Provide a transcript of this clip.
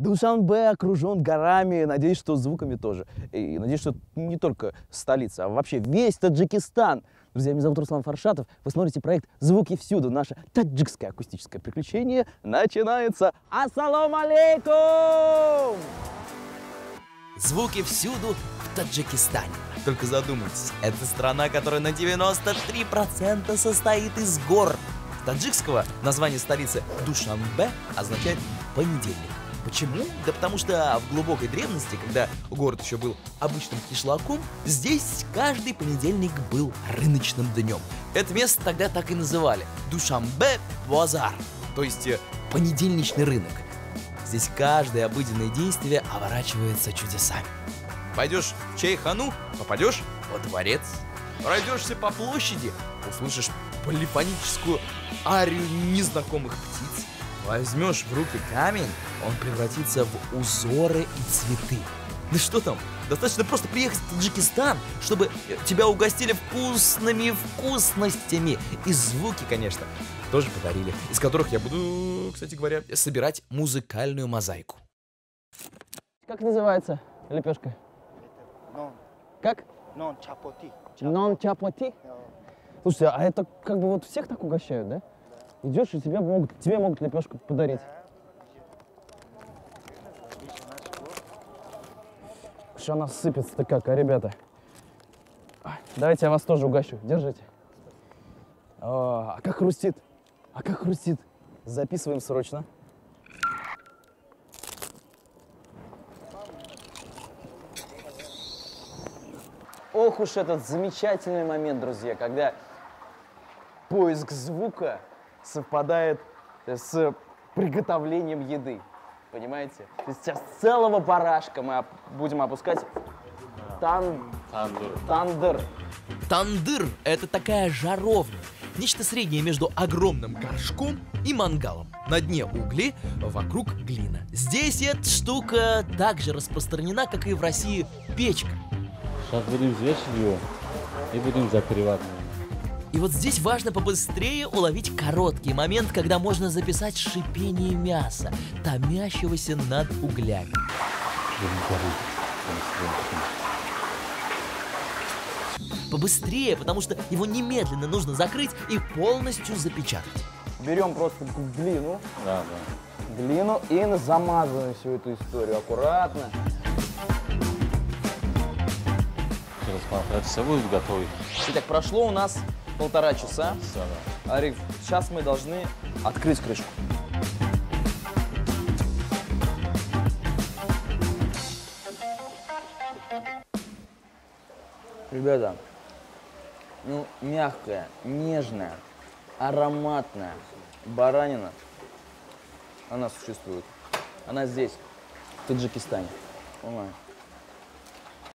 Душанбе окружен горами, надеюсь, что звуками тоже. И надеюсь, что не только столица, а вообще весь Таджикистан. Друзья, меня зовут Руслан Фаршатов. Вы смотрите проект «Звуки всюду». Наше таджикское акустическое приключение начинается. Ассалам алейкум! Звуки всюду в Таджикистане. Только задумайтесь, это страна, которая на 93% состоит из гор. Таджикского название столицы Душанбе означает понедельник. Почему? Да потому что в глубокой древности, когда город еще был обычным кишлаком, здесь каждый понедельник был рыночным днем. Это место тогда так и называли – Душанбе Базар, то есть э, понедельничный рынок. Здесь каждое обыденное действие оборачивается чудесами. Пойдешь в Чайхану, попадешь во дворец. Пройдешься по площади, услышишь полифоническую арию незнакомых птиц. Возьмешь в руки камень, он превратится в узоры и цветы. Да что там, достаточно просто приехать в Таджикистан, чтобы тебя угостили вкусными вкусностями. И звуки, конечно, тоже подарили, из которых я буду, кстати говоря, собирать музыкальную мозаику. Как называется лепешка? Non, Как? non, chapoti. Нон чапоти? Слушайте, а это как бы вот всех так угощают, да? Идешь, и тебе могут, тебе могут лепешку подарить. Что она сыпется-то как, а, ребята? Ай, Давайте я вас тоже угощу. Держите. О, а как хрустит? А как хрустит? Записываем срочно. Ох уж этот замечательный момент, друзья, когда поиск звука совпадает с приготовлением еды. Понимаете? То есть сейчас целого барашка мы будем опускать тан... тандыр. Тандыр – это такая жаровня. Нечто среднее между огромным горшком и мангалом. На дне угли, вокруг глина. Здесь эта штука так же распространена, как и в России печка. Сейчас будем взвешивать его и будем закрывать. И вот здесь важно побыстрее уловить короткий момент, когда можно записать шипение мяса, томящегося над углями. Побыстрее, потому что его немедленно нужно закрыть и полностью запечатать. Берем просто глину, Да, да. глину и замазываем всю эту историю аккуратно. Через полтора часа будет готовый. Итак, прошло у нас полтора часа. Всё, да. Ариф, сейчас мы должны открыть крышку. Ребята, ну, мягкая, нежная, ароматная баранина, она существует. Она здесь, в Таджикистане. Понимаешь?